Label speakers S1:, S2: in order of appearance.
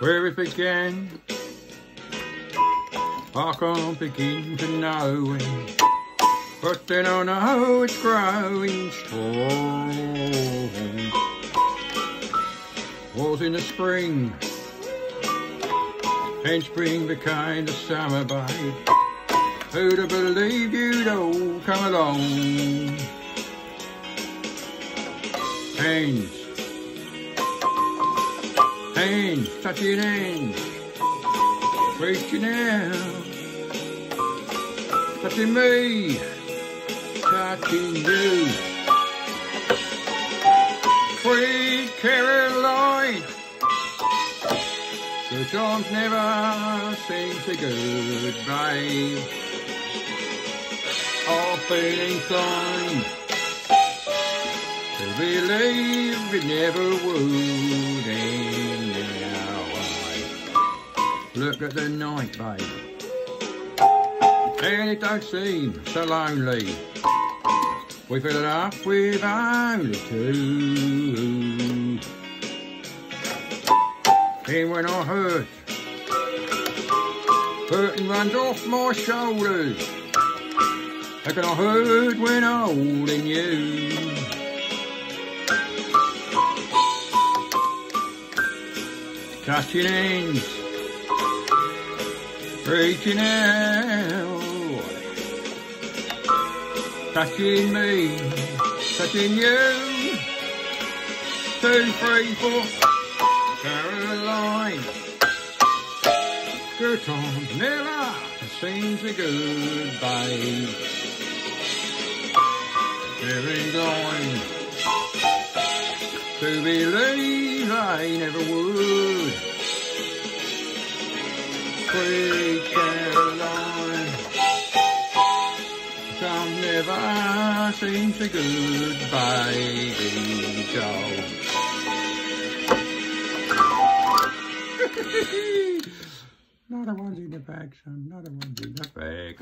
S1: Where it began, I can't begin to know it. But then I know it's growing strong. Was in the spring, and spring became the summer, babe. Who'd have believed you'd all come along? Hands Hands, touching hands, reaching out, touching me, touching you. Sweet Caroline, the times never seem so good, babe. I've been inclined to believe it never would end. Look at the night, babe. And it don't seem so lonely. We fill it up with only two. And when I hurt, hurting runs off my shoulders. How can I hurt when I'm holding you? Touching hands reaching out, touching me, touching you. Two, three, four, Caroline. Times never seems a good, babe. Very blind to believe I never would. Sweet Caroline, some never seem so good, Not a one's in the bag, son. Not a one's in the bag.